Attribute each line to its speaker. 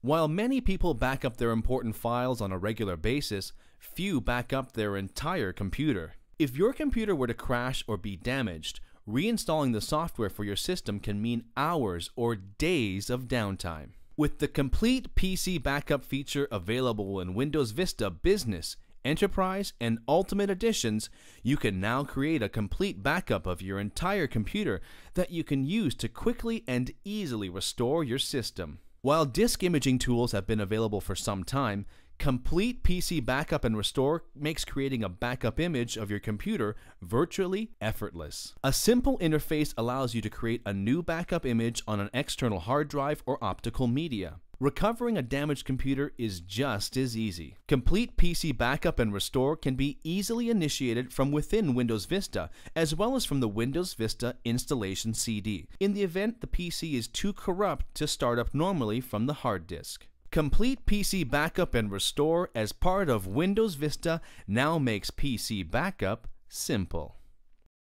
Speaker 1: While many people back up their important files on a regular basis, few back up their entire computer. If your computer were to crash or be damaged, reinstalling the software for your system can mean hours or days of downtime. With the complete PC backup feature available in Windows Vista Business, Enterprise, and Ultimate Editions, you can now create a complete backup of your entire computer that you can use to quickly and easily restore your system. While disk imaging tools have been available for some time, Complete PC Backup and Restore makes creating a backup image of your computer virtually effortless. A simple interface allows you to create a new backup image on an external hard drive or optical media. Recovering a damaged computer is just as easy. Complete PC Backup and Restore can be easily initiated from within Windows Vista, as well as from the Windows Vista installation CD, in the event the PC is too corrupt to start up normally from the hard disk. Complete PC Backup and Restore as part of Windows Vista now makes PC Backup simple.